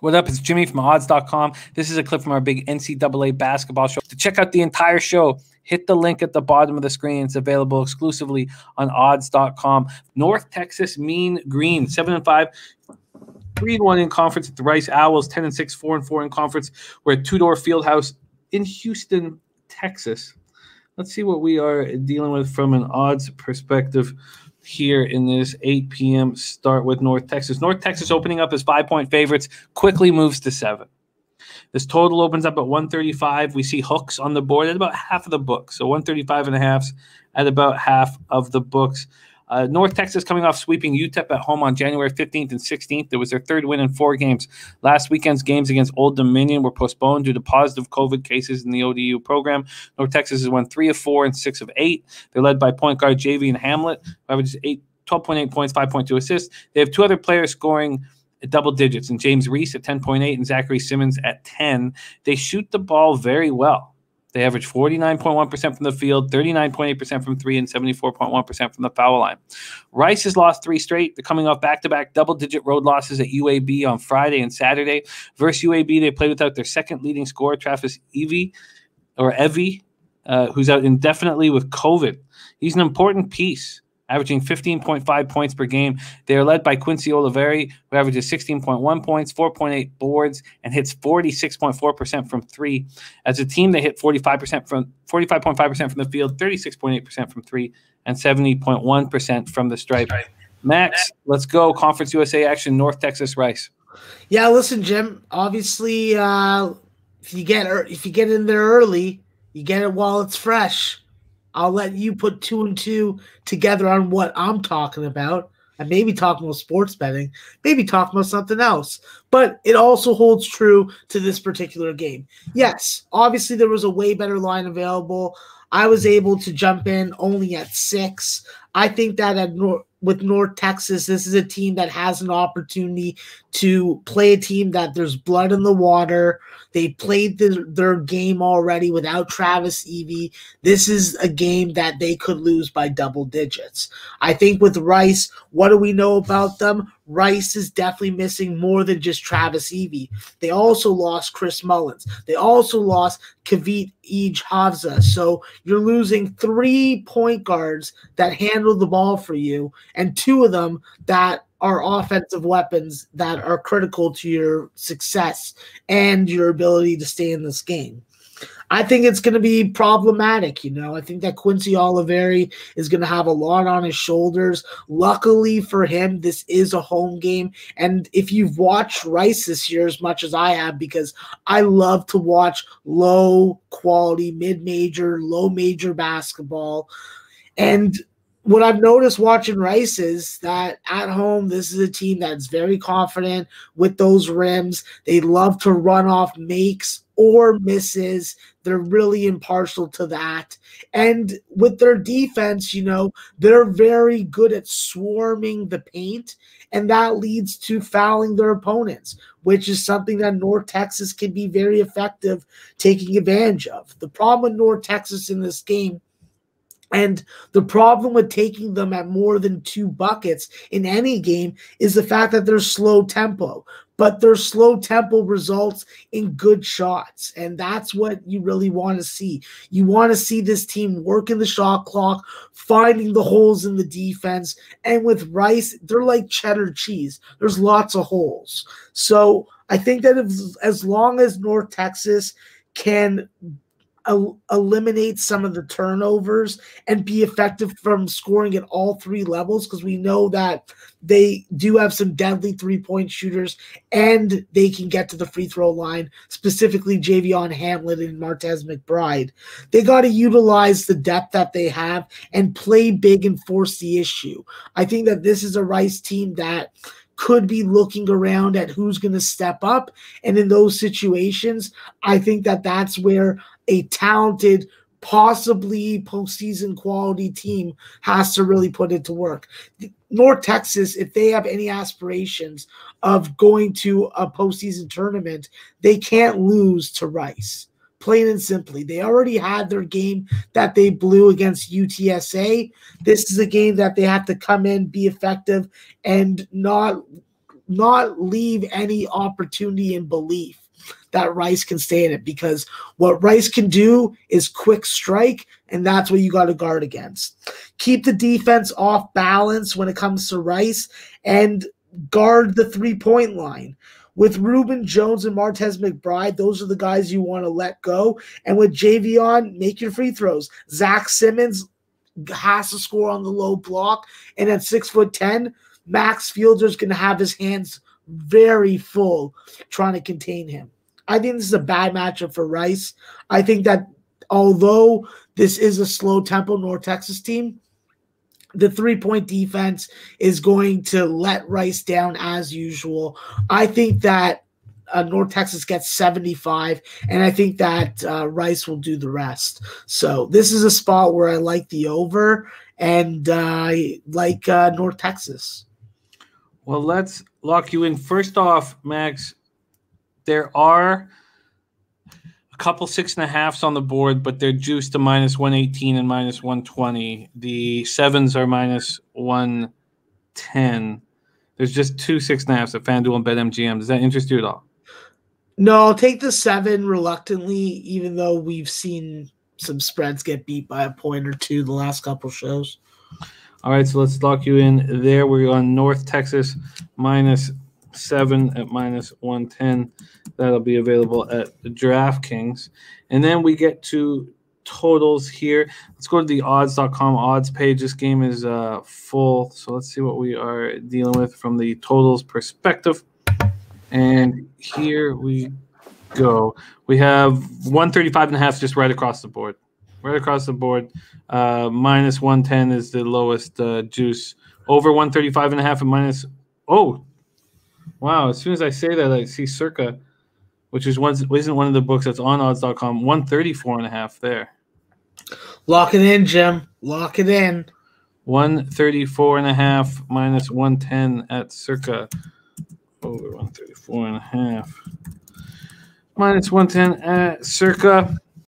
What up? It's Jimmy from odds.com. This is a clip from our big NCAA basketball show. To check out the entire show, hit the link at the bottom of the screen. It's available exclusively on odds.com. North Texas Mean Green, 7 and 5. 3 and 1 in conference at the Rice Owls, 10 and 6, 4 and 4 in conference. We're at Tudor Fieldhouse in Houston, Texas. Let's see what we are dealing with from an odds perspective here in this 8 p.m. start with North Texas. North Texas opening up as five point favorites, quickly moves to seven. This total opens up at 135. We see hooks on the board at about half of the books. So 135 and a half at about half of the books. Uh, North Texas coming off sweeping UTEP at home on January 15th and 16th. It was their third win in four games. Last weekend's games against Old Dominion were postponed due to positive COVID cases in the ODU program. North Texas has won three of four and six of eight. They're led by point guard Javion Hamlet, averages eight, 12.8 points, 5.2 assists. They have two other players scoring double digits, and James Reese at 10.8 and Zachary Simmons at 10. They shoot the ball very well. They average 49.1% from the field, 39.8% from three, and 74.1% from the foul line. Rice has lost three straight. They're coming off back to back double digit road losses at UAB on Friday and Saturday. Versus UAB, they played without their second leading scorer, Travis Evee, or Evee, uh, who's out indefinitely with COVID. He's an important piece averaging 15.5 points per game. They are led by Quincy Olivari, who averages 16.1 points, 4.8 boards, and hits 46.4% from three. As a team, they hit 45% from 45.5% from the field, 36.8% from three, and 70.1% from the stripe. Max, let's go. Conference USA action, North Texas Rice. Yeah, listen, Jim. Obviously, uh, if you get if you get in there early, you get it while it's fresh. I'll let you put two and two together on what I'm talking about. I may be talking about sports betting, maybe talking about something else. But it also holds true to this particular game. Yes, obviously there was a way better line available. I was able to jump in only at six. I think that at North, with North Texas, this is a team that has an opportunity to play a team that there's blood in the water. They played the, their game already without Travis Evee. This is a game that they could lose by double digits. I think with Rice, what do we know about them? Rice is definitely missing more than just Travis Evee. They also lost Chris Mullins. They also lost Kavit Ej Havza. So you're losing three point guards that handle the ball for you, and two of them that are offensive weapons that are critical to your success and your ability to stay in this game. I think it's going to be problematic. You know, I think that Quincy Olivari is going to have a lot on his shoulders. Luckily for him, this is a home game. And if you've watched Rice this year as much as I have, because I love to watch low quality, mid major, low major basketball. And what I've noticed watching Rice is that at home, this is a team that's very confident with those rims. They love to run off makes or misses. They're really impartial to that. And with their defense, you know, they're very good at swarming the paint, and that leads to fouling their opponents, which is something that North Texas can be very effective taking advantage of. The problem with North Texas in this game and the problem with taking them at more than two buckets in any game is the fact that they're slow tempo. But their slow tempo results in good shots. And that's what you really want to see. You want to see this team working the shot clock, finding the holes in the defense. And with Rice, they're like cheddar cheese, there's lots of holes. So I think that if, as long as North Texas can el- eliminate some of the turnovers and be effective from scoring at all three levels because we know that they do have some deadly three point shooters and they can get to the free throw line, specifically Javion Hamlet and Mardrez McBride. They got to utilize the depth that they have and play big and force the issue. I think that this is a Rice team that could be looking around at who's going to step up. And in those situations, I think that that's where a talented, possibly postseason quality team has to really put it to work. North Texas, if they have any aspirations of going to a postseason tournament, they can't lose to Rice. Plain and simply, they already had their game that they blew against UTSA. This is a game that they have to come in, be effective, and not not leave any opportunity in belief that Rice can stay in it because what Rice can do is quick strike, and that's what you got to guard against. Keep the defense off balance when it comes to Rice and guard the three point line. With Rubin Jones and Mardrez McBride, those are the guys you want to let go. And with Javion, make your free throws. Zach Simmons has to score on the low block. And at six foot ten, Max Fiedler's going to have his hands very full trying to contain him. I think this is a bad matchup for Rice. I think that although this is a slow tempo North Texas team, the three point defense is going to let Rice down as usual. I think that uh, North Texas gets 75, and I think that uh, Rice will do the rest. So this is a spot where I like the over and uh, like North Texas. Well, let's lock you in. First off, Max, there are a couple six and a halfs on the board, but they're juiced to minus 118 and minus 120. The sevens are minus 110. There's just two six and a halfs at FanDuel and BetMGM. Does that interest you at all? No, I'll take the seven reluctantly, even though we've seen some spreads get beat by a point or two the last couple shows. All right, so let's lock you in there. We're on North Texas minus seven at minus 110. That'll be available at the DraftKings. And then we get to totals here. Let's go to the odds.com odds page. This game is uh, full. So let's see what we are dealing with from the totals perspective. And here we go. We have 135 and a half just right across the board. Right across the board. Uh, minus 110 is the lowest uh, juice. Over 135 and a half and minus. Oh, Wow, as soon as I say that, I see circa, which is one isn't one of the books that's on odds.com, 134 and a half there. Lock it in, Jim. Lock it in. 134 and a half minus 110 at circa. Over 134 and a half. Minus 110 at circa.